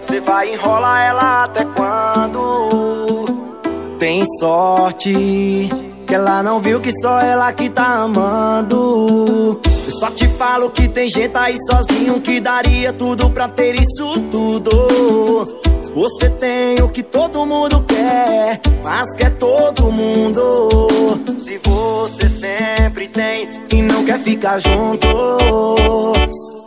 você vai enrolar ela até quando? Tem sorte que ela não viu que só ela que tá amando. Eu só te falo que tem gente aí sozinho que daria tudo pra ter isso tudo. Você tem o que todo mundo quer, mas quer todo mundo. Se você sempre tem e não quer ficar junto,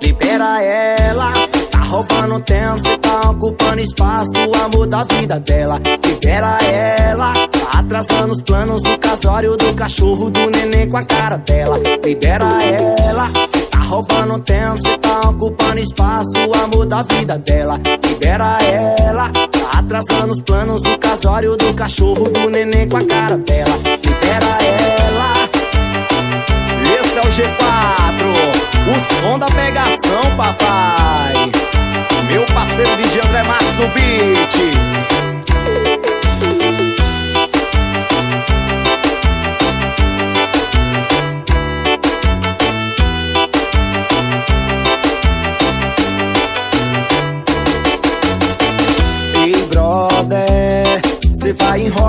libera ela. Roubando tempo, cê tá ocupando espaço, o amor da vida dela. Libera ela, tá atrasando os planos do casório do cachorro do neném com a cara dela. Libera ela, cê tá roubando tempo, cê tá ocupando espaço, o amor da vida dela. Libera ela, tá atrasando os planos do casório do cachorro do neném com a cara dela. Libera ela. Esse é o G4, o som da pegação, papai. Meu parceiro DJ André Marques do beat. Você vai enrolar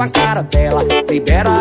com a cara dela. Libera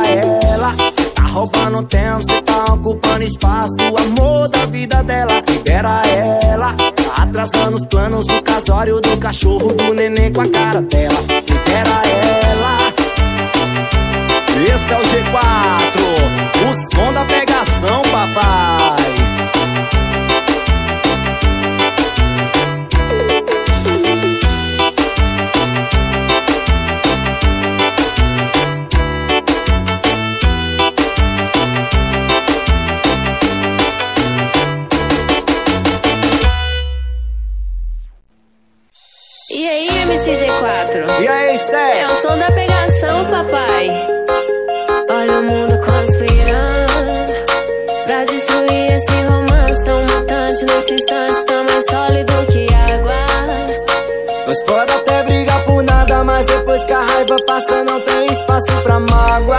mas depois que a raiva passa, não tem espaço pra mágoa.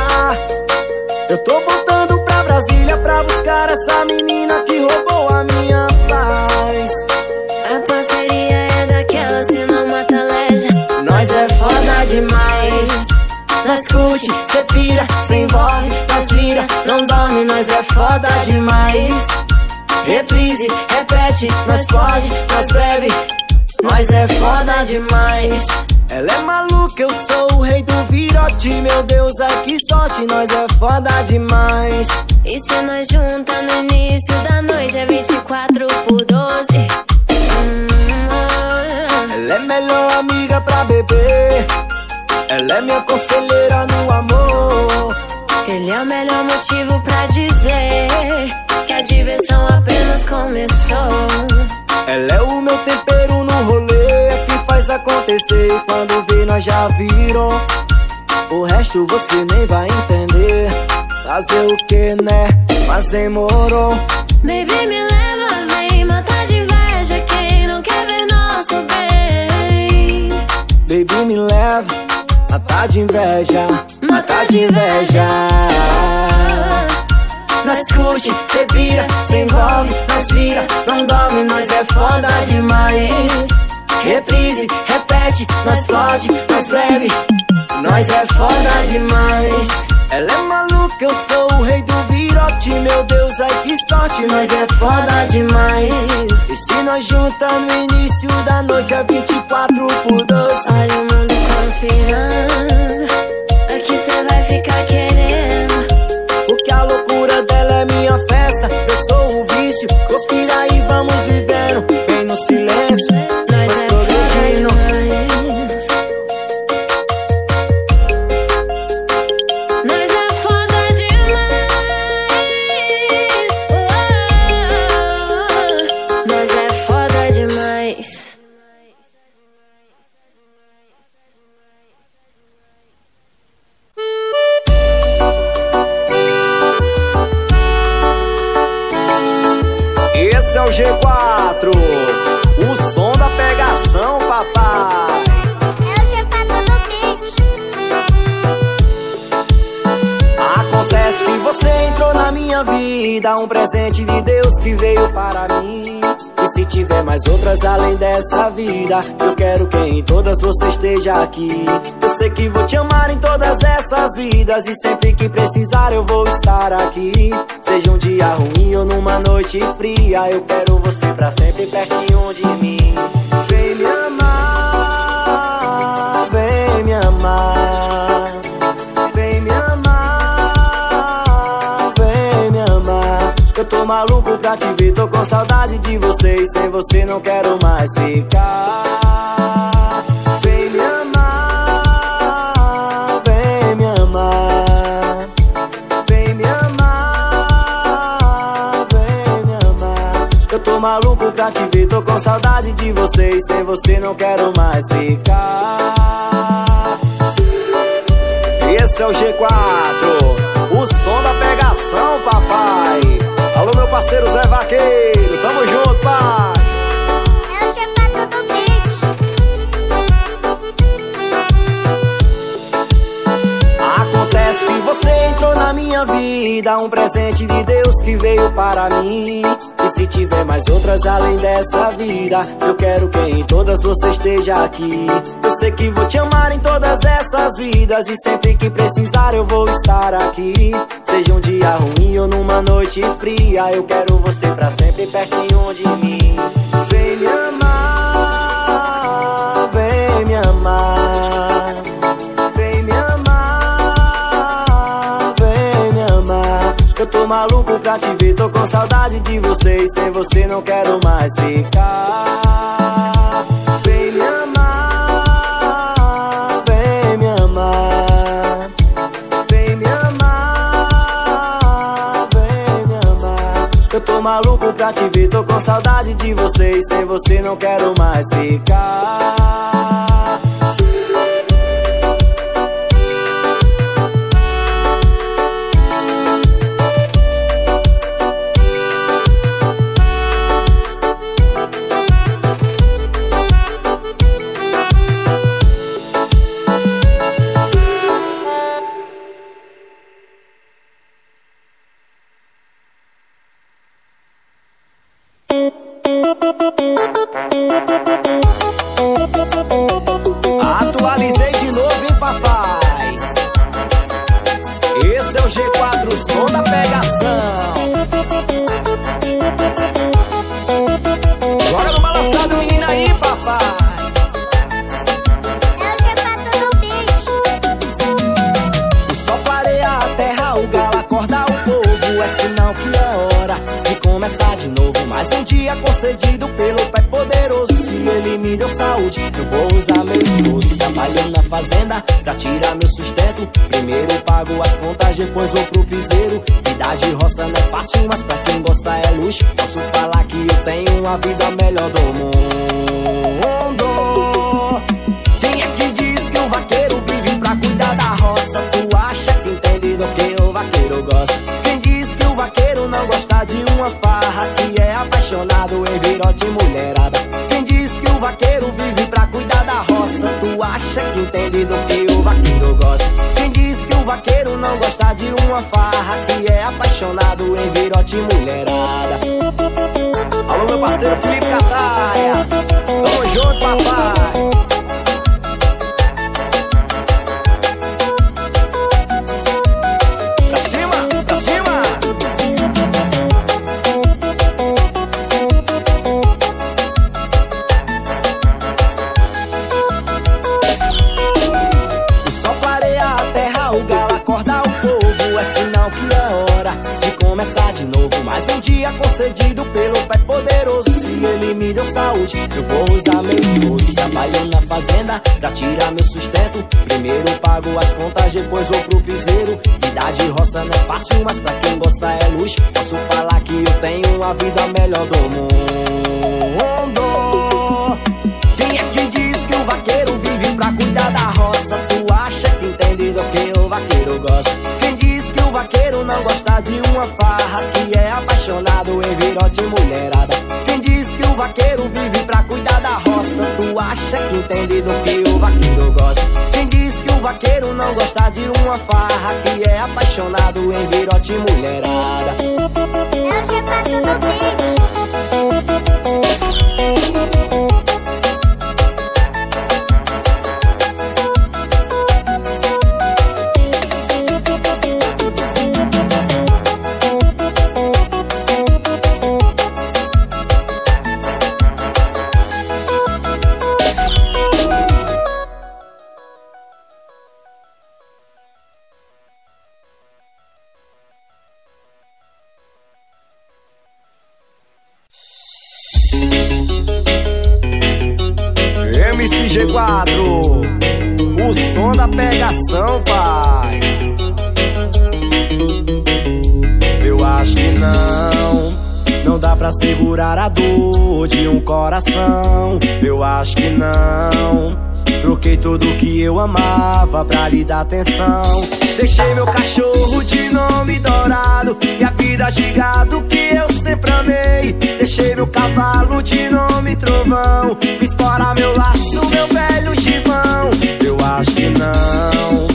Eu tô voltando pra Brasília pra buscar essa menina que roubou a minha paz. A parceria é daquela, se não mata leja. Nós é foda demais. Nós curte, cê pira, cê envolve, nós vira, não dorme, nós é foda demais. Reprise, repete, nós pode, nós bebe. Nós é foda demais. Ela é maluca, eu sou o rei do virote. Meu Deus, ai que sorte, nós é foda demais. E se nós junta no início da noite é 24 por 12. Hum. Ela é melhor amiga pra beber. Ela é minha conselheira no amor. Ele é o melhor motivo pra dizer que a diversão apenas começou. Ela é o meu tempero no rolê que faz acontecer. Quando vê, nós já viram. O resto você nem vai entender. Fazer o que, né? Mas demorou. Baby, me leva, vem matar de inveja quem não quer ver nosso bem. Baby, me leva. Matar de inveja. Matar de inveja. Nós curte, cê vira, cê envolve, nós vira, não dorme, nós é foda demais. Reprise, repete, nós pode, nós bebe, nós é foda demais. Ela é maluca, eu sou o rei do virote, meu Deus, ai que sorte, nós é foda demais. E se nós junta no início da noite é 24 por 12. Olha o mundo conspirando. Aqui cê vai ficar querendo. Vida, eu quero que em todas você esteja aqui. Eu sei que vou te amar em todas essas vidas e sempre que precisar eu vou estar aqui. Seja um dia ruim ou numa noite fria, eu quero você pra sempre pertinho de mim. Vem me amar, vem me amar. Eu tô maluco pra te ver, tô com saudade de você sem você não quero mais ficar. Vem me amar, vem me amar. Vem me amar, vem me amar. Eu tô maluco pra te ver, tô com saudade de você e sem você não quero mais ficar. Esse é o G4, o som da pegação, papai. Alô, meu parceiro Zé Vaqueiro, tamo junto, pai. Minha vida, um presente de Deus que veio para mim. E se tiver mais outras além dessa vida, eu quero que em todas você esteja aqui. Eu sei que vou te amar em todas essas vidas e sempre que precisar eu vou estar aqui. Seja um dia ruim ou numa noite fria, eu quero você pra sempre pertinho de mim. Vem me amar, maluco pra te ver, tô com saudade de você e sem você não quero mais ficar. Vem me amar, vem me amar. Vem me amar, vem me amar. Eu tô maluco pra te ver, tô com saudade de você e sem você não quero mais ficar. Dia concedido pelo Pai Poderoso. Se Ele me deu saúde, eu vou usar meu esforço. Trabalhando na fazenda pra tirar meu sustento. Primeiro pago as contas, depois vou pro piseiro. Vida de roça não é fácil, mas pra quem gosta é luxo. Posso falar que eu tenho uma vida melhor do mundo. Virote e mulherada? Quem diz que o vaqueiro vive pra cuidar da roça? Tu acha que entende do que o vaqueiro gosta? Quem diz que o vaqueiro não gosta de uma farra? Que é apaixonado em virote e mulherada? Alô, meu parceiro Felipe Cataia. Tamo junto, papai. Pra tirar meu sustento. Primeiro pago as contas, depois vou pro piseiro. Vida de roça não é fácil, mas pra quem gosta é luxo. Posso falar que eu tenho uma vida melhor do mundo. Quem é que diz que o vaqueiro vive pra cuidar da roça? Tu acha que entende do que o vaqueiro gosta? Quem diz que o vaqueiro não gosta de uma farra? Que é apaixonado em virote mulherada? Quem diz que o vaqueiro vive pra cuidar da roça? Tu acha que entende do que o o vaqueiro não gosta de uma farra, que é apaixonado em virote mulherada. É o chefado do beat. Amava pra lhe dar atenção. Deixei meu cachorro de nome dourado e a vida de gado que eu sempre amei. Deixei meu cavalo de nome trovão. Fiz meu laço, meu velho chimão. Eu acho que não.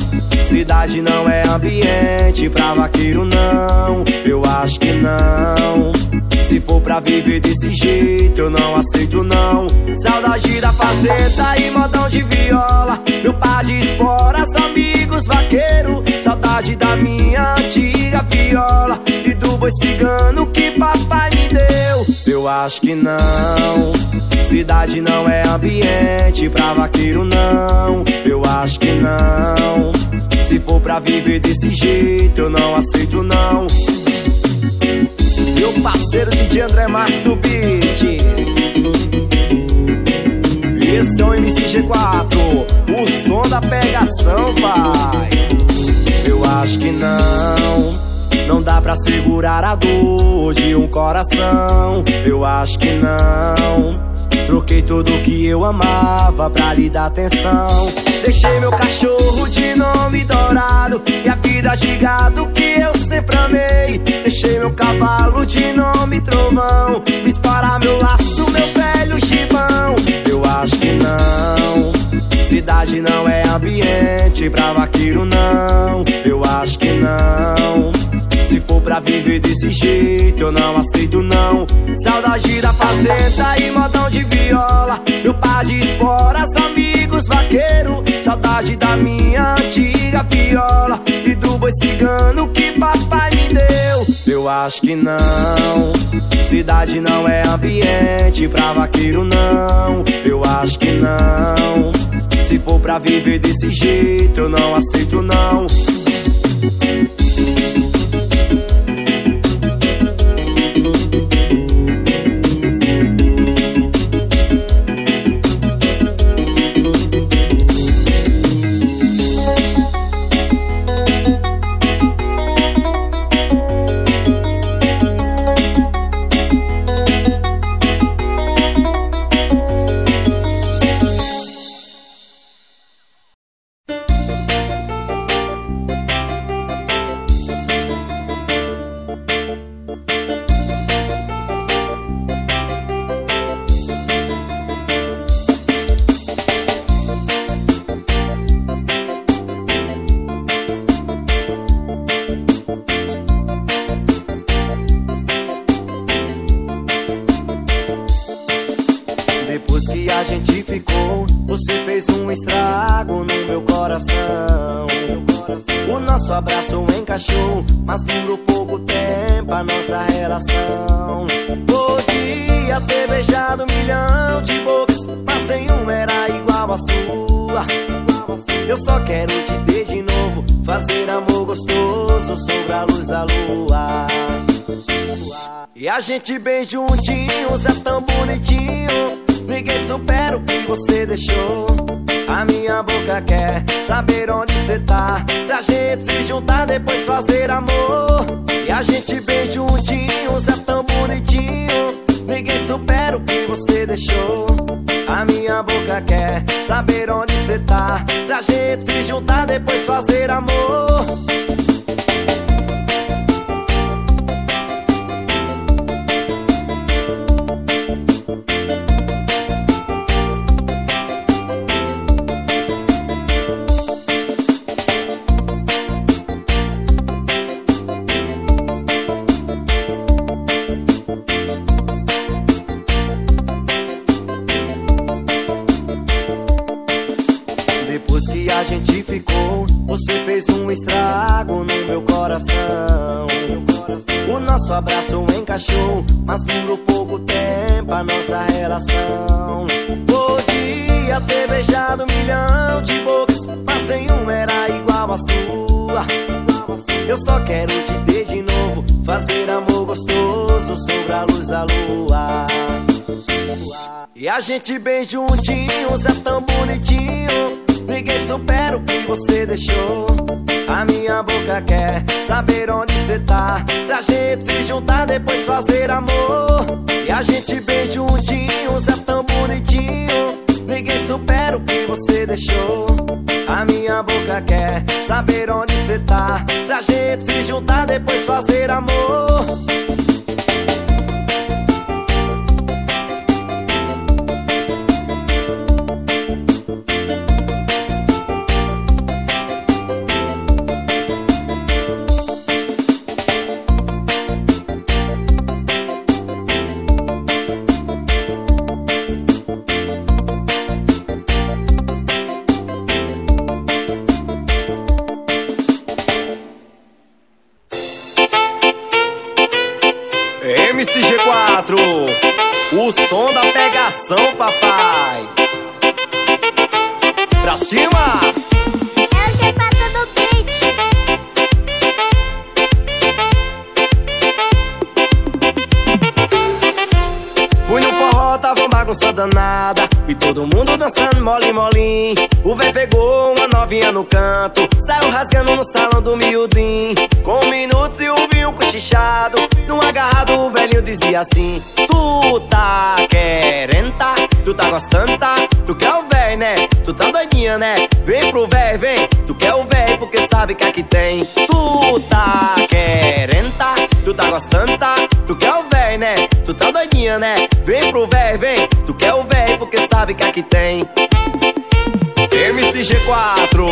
Cidade não é ambiente pra vaqueiro, não. Eu acho que não. Se for pra viver desse jeito, eu não aceito, não. Saudade da fazenda e modão de viola. Meu par de esporas, amigos vaqueiro. Saudade da minha antiga viola. E do boi cigano que papai me deu. Eu acho que não. Cidade não é ambiente pra vaqueiro, não. Eu acho que não. Se for pra viver desse jeito, eu não aceito, não. Meu parceiro DJ André Marques beat. Esse é o MCG4 O som da pegação, pai Eu acho que não. Não dá pra segurar a dor de um coração. Eu acho que não Troquei tudo que eu amava pra lhe dar atenção. Deixei meu cachorro de nome dourado e a vida de gado que eu sempre amei. Deixei meu cavalo de nome trovão. Fiz para meu laço, meu velho chibão. Eu acho que não. Cidade não é ambiente pra vaqueiro, não. Eu acho que não. For pra viver desse jeito, eu não aceito não. Saudade da fazenda e modão de viola. Meu par de esporas, amigos vaqueiro. Saudade da minha antiga viola. E do boi cigano que papai me deu. Eu acho que não. Cidade não é ambiente pra vaqueiro, não. Eu acho que não. Se for pra viver desse jeito, eu não aceito não. Depois a gente bem juntinhos, é tão bonitinho. Ninguém supera o que você deixou. A minha boca quer saber onde você tá. Pra gente se juntar, depois fazer amor. E a gente bem juntinhos, é tão bonitinho. Ninguém supera o que você deixou. A minha boca quer saber onde você tá. Pra gente se juntar, depois fazer amor. A gente bem juntinhos, é tão bonitinho. Ninguém supera o que você deixou. A minha boca quer saber onde você tá. Pra gente se juntar, depois fazer amor. E a gente bem juntinhos, é tão bonitinho. Ninguém supera o que você deixou. A minha boca quer saber onde você tá. Pra gente se juntar, depois fazer amor. MCG4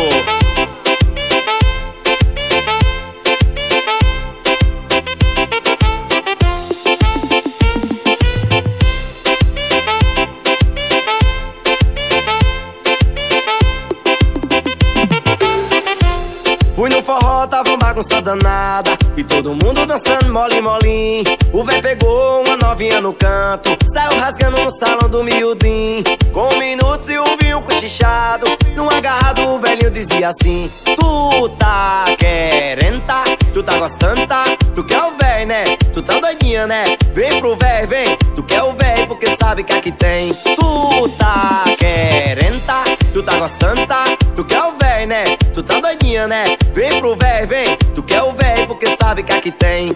Fui no forró, tava uma bagunça danada E todo mundo dançando mole molim O véi pegou uma novinha no canto Saiu rasgando no salão do miudim Com minutos e o vinho cochichado Num agarrado o velhinho dizia assim Tu tá querendo tá? Tu tá gostando tá? Tu quer o véi né? Tu tá doidinha né? Vem pro véi, vem Tu quer o véi porque sabe que aqui tem Tu tá querendo tá? Tu tá gostando tá? Tu quer o véi né? Tu tá doidinha né? Vem pro véi, vem Tu quer o véi porque sabe que aqui tem.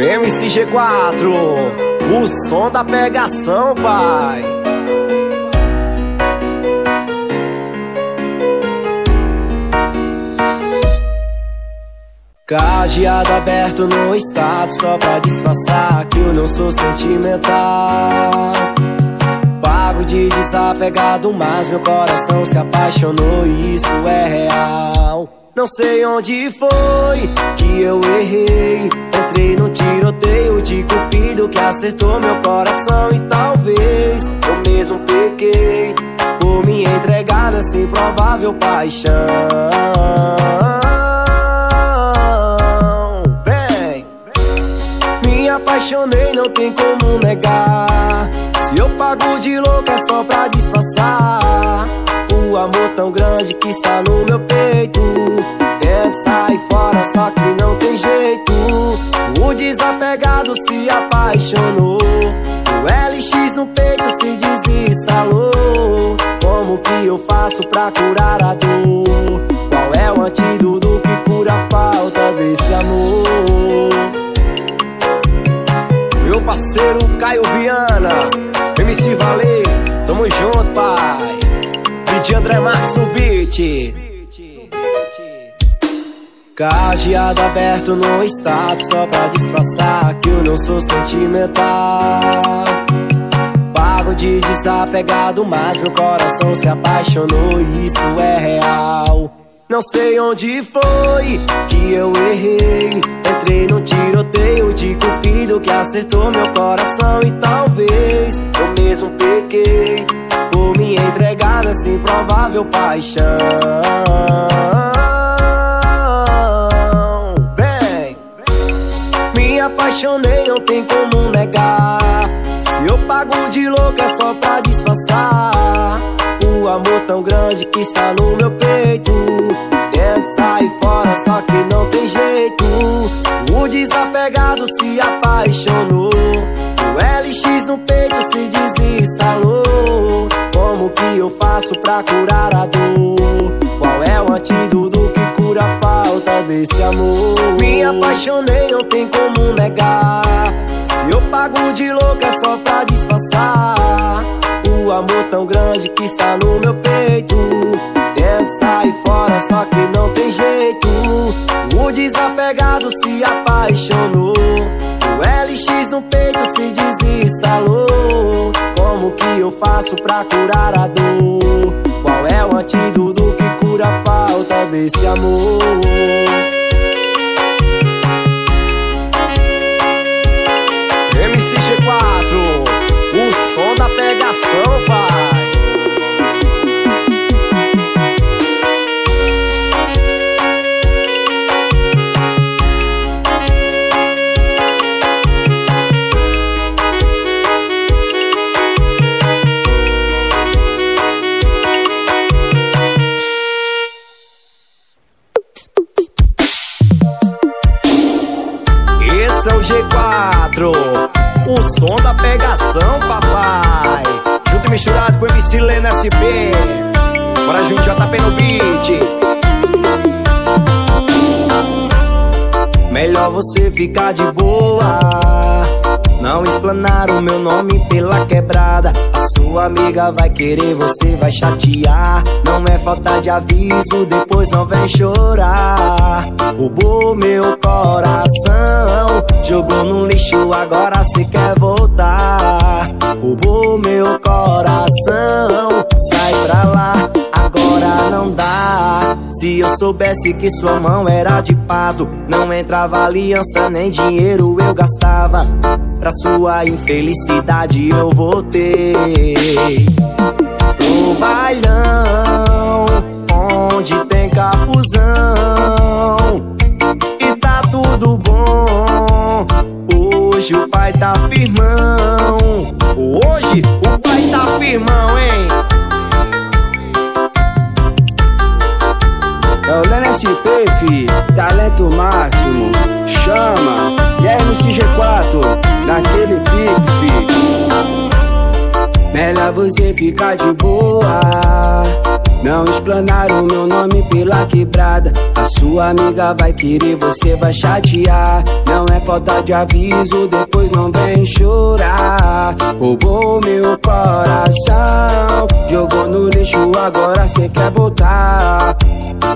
MCG4, o som da pegação, pai. Cadeado aberto no estado só pra disfarçar que eu não sou sentimental. Pago de desapegado, mas meu coração se apaixonou e isso é real. Não sei onde foi que eu errei. No tiroteio de cupido que acertou meu coração e talvez eu mesmo pequei por me entregar nessa improvável paixão. Vem, me apaixonei, não tem como negar. Se eu pago de louco é só pra disfarçar o amor tão grande que está no meu peito. Sair fora, só que não tem jeito. O desapegado se apaixonou. O LX no peito se desinstalou. Como que eu faço pra curar a dor? Qual é o antídoto que cura a falta desse amor? Meu parceiro Caio Viana, MC Valer, tamo junto, pai. DJ André Marques no beat. Cadeado aberto no estado só pra disfarçar que eu não sou sentimental. Pago de desapegado, mas meu coração se apaixonou e isso é real. Não sei onde foi que eu errei. Entrei no tiroteio de cupido que acertou meu coração E talvez eu mesmo pequei Por me entregar nessa improvável paixão apaixonei, não tem como negar. Se eu pago de louco é só pra disfarçar. O amor tão grande que está no meu peito. Tento sair fora, só que não tem jeito. O desapegado se apaixonou. O LX no peito se desinstalou. Como que eu faço pra curar a dor? Qual é o antídoto desse amor? Me apaixonei, não tem como negar. Se eu pago de louco é só pra disfarçar. O amor tão grande que está no meu peito. Tento sair fora, só que não tem jeito. O desapegado se apaixonou. O LX no peito se desinstalou. Como que eu faço pra curar a dor? Qual é o antídoto falta desse amor? SP Bora junto, JP no beat. Melhor você ficar de boa. Não explanar o meu nome pela quebrada. A sua amiga vai querer, você vai chatear. Não é falta de aviso, depois não vem chorar. Roubou meu coração Jogou no lixo, agora cê quer voltar. Roubou meu coração Sai pra lá, agora não dá. Se eu soubesse que sua mão era de pato Não entrava aliança, nem dinheiro eu gastava. Pra sua infelicidade eu voltei No bailão Onde tem capuzão. E tá tudo bom. Hoje o pai tá firmão. Hoje o pai tá firmão, hein? É o Leno SP, fi, talento máximo. Chama, e aí MCG4, naquele pique, fi. Melhor você ficar de boa. Não explanar o meu nome pela quebrada. A sua amiga vai querer, você vai chatear. Não é falta de aviso, depois não vem chorar. Roubou meu coração. Jogou no lixo, agora cê quer voltar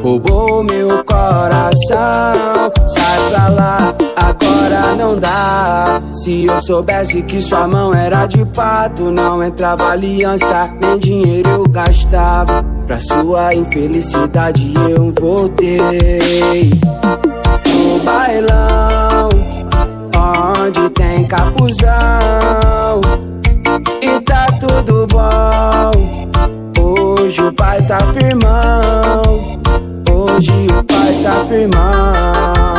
Roubou meu coração. Sai pra lá, agora não dá. Se eu soubesse que sua mão era de pato Não entrava aliança, nem dinheiro eu gastava. Pra sua infelicidade eu voltei. No bailão Onde tem capuzão. E tá tudo bom. Hoje o pai tá firmão Hoje o pai tá firmão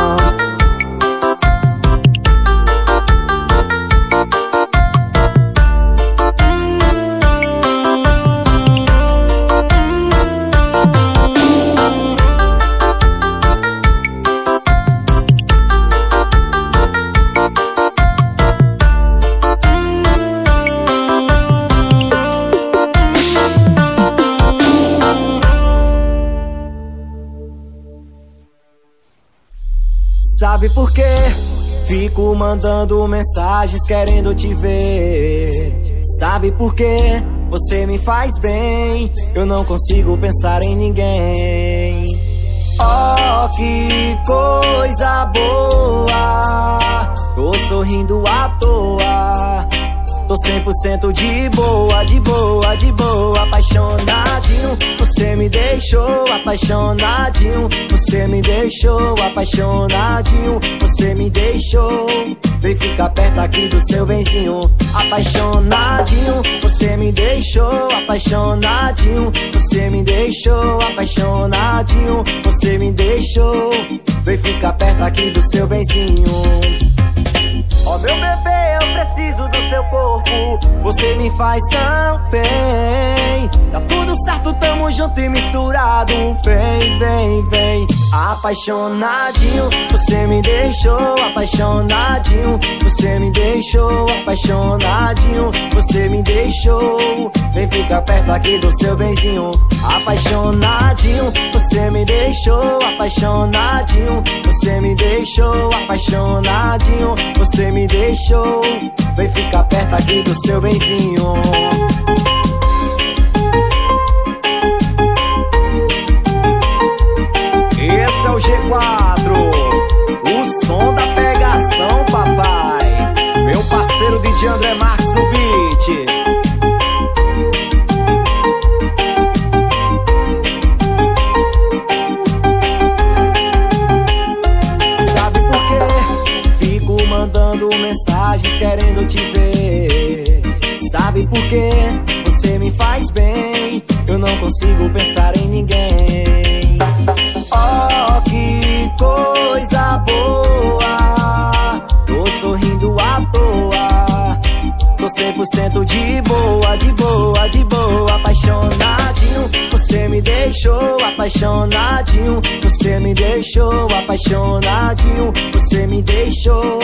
Sabe por quê? Fico mandando mensagens querendo te ver. Sabe por quê? Você me faz bem. Eu não consigo pensar em ninguém. Oh, que coisa boa. Tô sorrindo à toa. Tô 100% de boa, de boa, de boa, apaixonadinho. Você me deixou apaixonadinho. Você me deixou apaixonadinho. Você me deixou. Vem ficar perto aqui do seu benzinho, apaixonadinho. Você me deixou apaixonadinho. Você me deixou apaixonadinho. Você me deixou. Vem ficar perto aqui do seu benzinho. Ó oh, meu bebê, eu preciso do seu corpo. Você me faz tão bem. Tá tudo certo, tamo junto e misturado. Vem, vem, vem. Apaixonadinho Você me deixou apaixonadinho. Você me deixou apaixonadinho. Você me deixou. Vem ficar perto aqui do seu benzinho. Apaixonadinho Você me deixou apaixonadinho. Você me deixou apaixonadinho. Você me deixou. Vem ficar perto aqui do seu benzinho. Esse é o G4 O som da pegação, papai. Meu parceiro DJ André Marques 100% de boa, de boa, de boa, apaixonadinho. Você me deixou apaixonadinho. Você me deixou apaixonadinho. Você me deixou.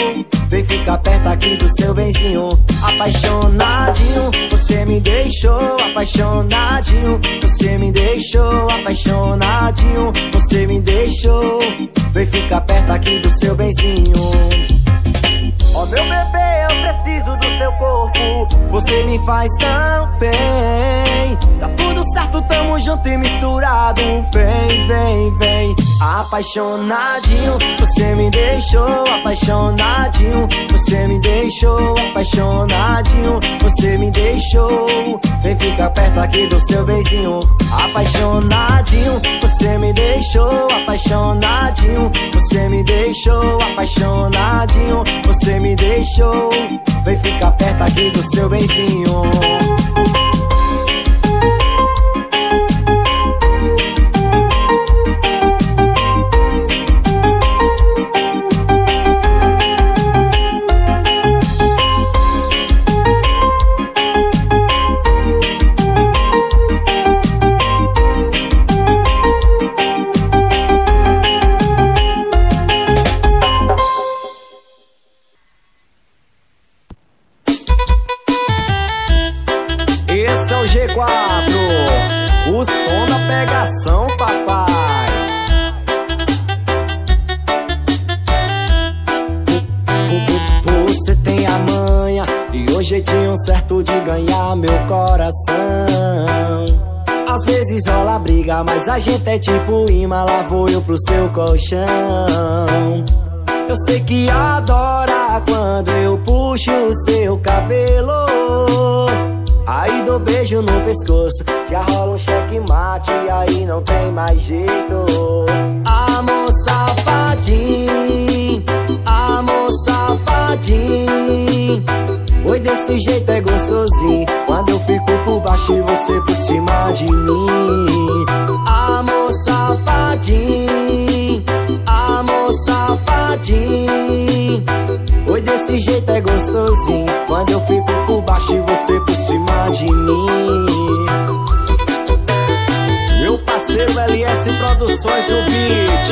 Vem ficar perto aqui do seu benzinho. Apaixonadinho. Você me deixou apaixonadinho. Você me deixou apaixonadinho. Você me deixou. Vem ficar perto aqui do seu benzinho. Ó oh, meu bebê, eu preciso do seu corpo. Você me faz tão bem. Tá tudo certo, tamo junto e misturado. Vem, vem, vem. Apaixonadinho Você me deixou apaixonadinho. Você me deixou apaixonadinho. Você me deixou. Vem ficar perto aqui do seu benzinho Apaixonadinho Você me deixou apaixonadinho. Você me deixou apaixonadinho. Você me deixou. Vem ficar perto aqui do seu benzinho A gente é tipo imã, lá vou eu pro seu colchão. Eu sei que adora quando eu puxo o seu cabelo. Aí dou beijo no pescoço, já rola um checkmate E aí não tem mais jeito. Amor safadinho, amor safadinho Oi, desse jeito é gostosinho. Quando eu fico por baixo e você por cima de mim. Amor safadinho Amor safadinho. Oi, desse jeito é gostosinho. Quando eu fico por baixo e você por cima de mim. Meu parceiro LS Produções do Beat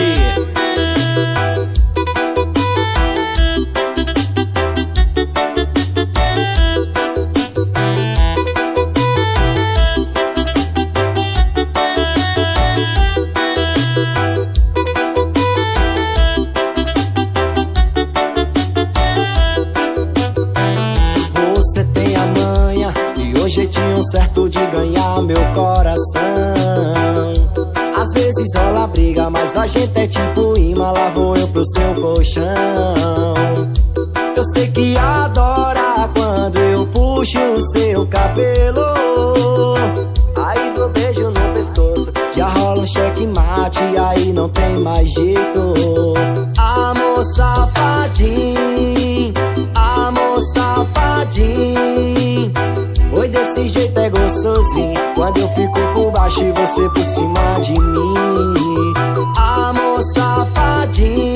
a gente é tipo imã, lá vou eu pro seu colchão. Eu sei que adora quando eu puxo o seu cabelo. Aí do beijo no pescoço, já rola um checkmate, aí não tem mais jeito. Amor safadinho, desse jeito é gostosinho. Quando eu fico por baixo e você por cima de mim. Amor safadinho,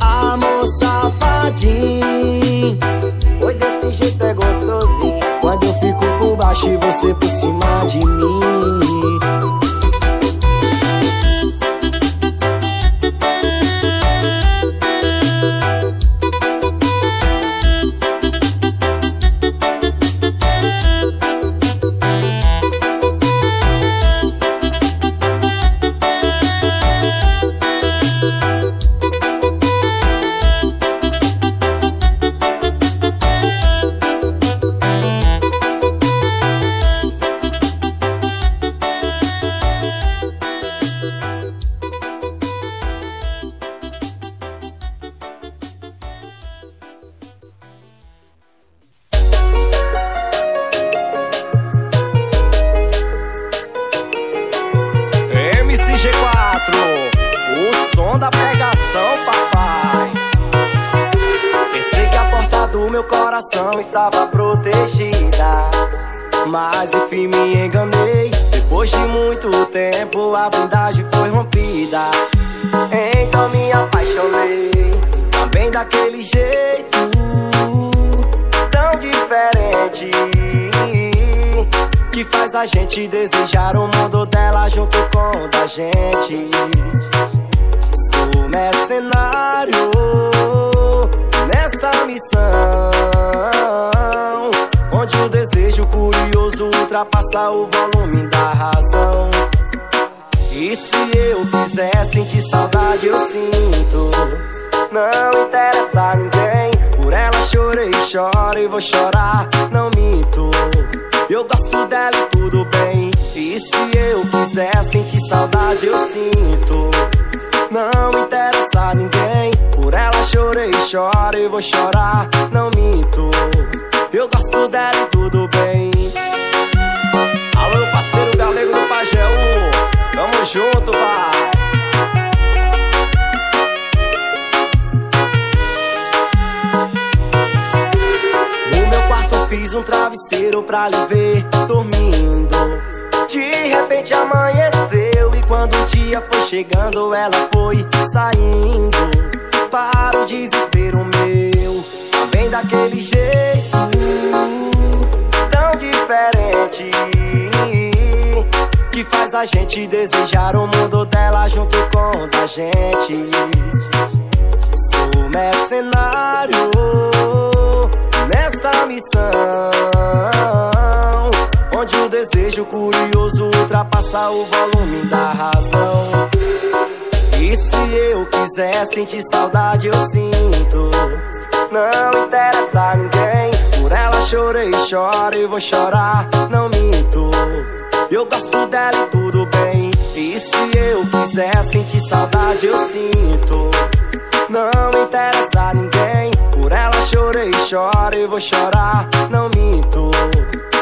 amor safadinho. Oi, desse jeito é gostosinho. Quando eu fico por baixo e você por cima de mim. Coração estava protegida. Mas enfim me enganei. Depois de muito tempo, a blindagem foi rompida. Então me apaixonei. Também daquele jeito, tão diferente que faz a gente desejar o mundo dela junto com o da gente. Sou mercenário nesta missão, onde o desejo curioso ultrapassa o volume da razão. E se eu quiser sentir saudade, eu sinto. Não interessa a ninguém. Por ela chorei, choro e vou chorar. Não minto. Eu gosto dela e tudo bem. E se eu quiser sentir saudade, eu sinto. Não interessa a ninguém. Por ela chorei, choro e vou chorar. Não minto. Eu gosto dela e tudo bem. Alô, meu parceiro galego do Pajeú. Tamo junto, vai. No meu quarto fiz um travesseiro pra lhe ver dormindo. De repente amanheceu e quando o dia foi chegando, ela foi saindo. Para o desespero meu, também daquele jeito tão diferente que faz a gente desejar o mundo dela junto com da gente. Sou mercenário nessa missão, desejo curioso ultrapassa o volume da razão. E se eu quiser sentir saudade, eu sinto. Não interessa a ninguém. Por ela chorei, choro e vou chorar. Não minto. Eu gosto dela e tudo bem. E se eu quiser sentir saudade, eu sinto. Não interessa a ninguém. Por ela chorei, choro e vou chorar. Não minto.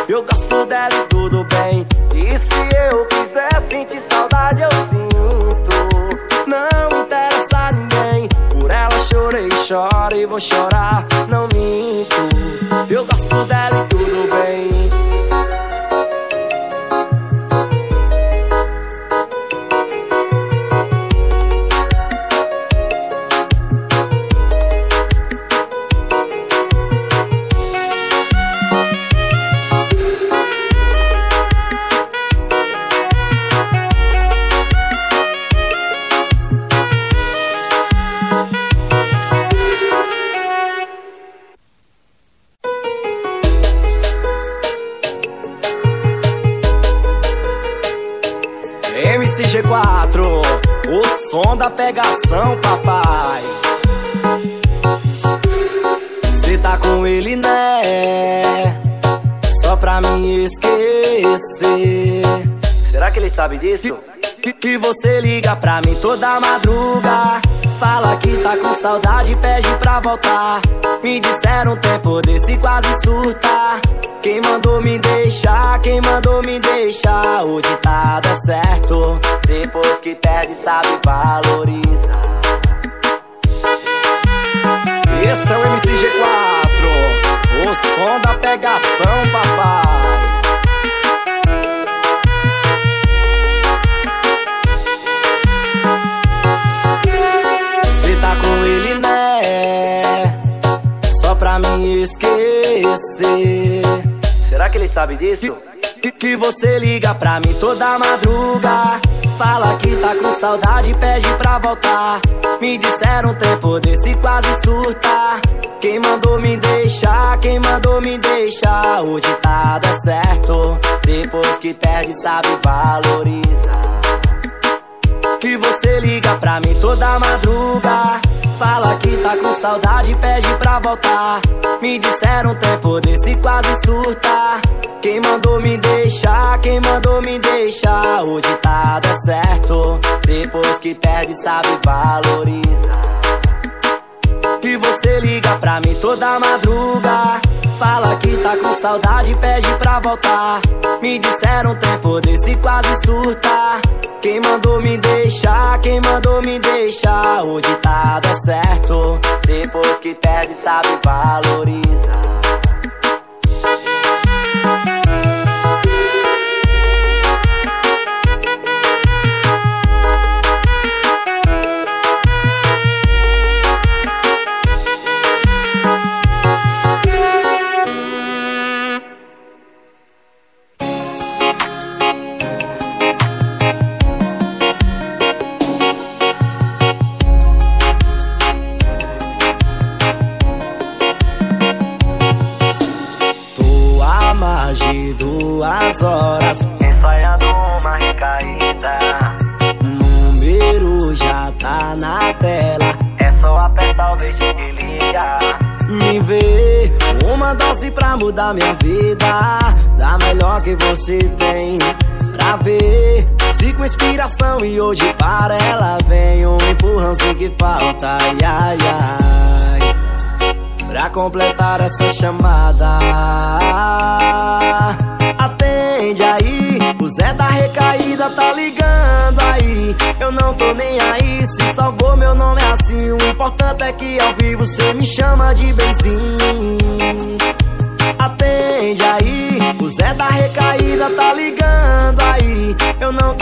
Eu gosto dela e tudo bem. E se eu quiser sentir saudade, eu sinto. Não interessa a ninguém. Por ela chorei, choro e vou chorar. Não minto. Voltar. Me disseram tempo desse quase surta Quem mandou me deixar, quem mandou me deixar? Hoje tá dá certo. Depois que perde sabe valorizar. Esse é o MCG4 O som da pegação, papai sabe disso? Que, que você liga pra mim toda madruga. Fala que tá com saudade, pede pra voltar. Me disseram um tempo desse quase surta. Quem mandou me deixar, quem mandou me deixar? Hoje tá dá certo. Depois que perde, sabe valorizar. Que você liga pra mim toda madruga. Fala que tá com saudade, pede pra voltar. Me disseram tempo desse quase surta. Quem mandou me deixar, quem mandou me deixar? Hoje tá dá certo. Depois que perde, sabe valorizar. Que você liga pra mim toda madruga. Fala que tá com saudade, pede pra voltar. Me disseram tempo desse quase surta. Quem mandou me deixar, quem mandou me deixar Hoje tá dá certo Depois que perde sabe valorizar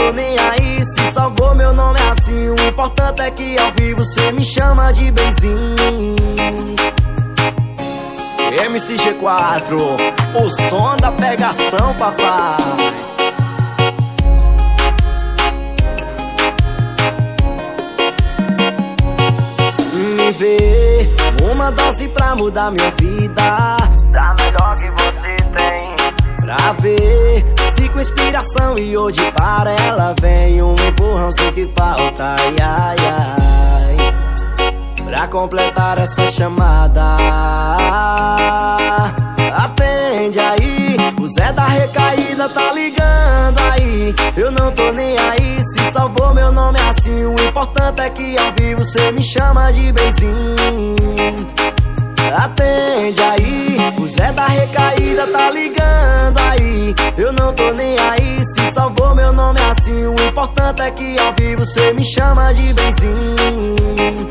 tô nem aí, se salvou meu nome é assim O importante é que ao vivo cê me chama de benzinho MCG4, o som da pegação, papai. Me vê uma dose pra mudar minha vida. Da melhor que você tem. Pra ver com inspiração e hoje para ela vem um empurrãozinho que falta. Ai, ai, ai. Pra completar essa chamada. Atende aí. O Zé da recaída tá ligando aí. Eu não tô nem aí. Se salvou meu nome é assim. O importante é que ao vivo cê me chama de benzinho. Atende aí O Zé da recaída tá ligando aí. Eu não tô nem aí Se salvou meu nome é assim. O importante é que ao vivo cê me chama de benzinho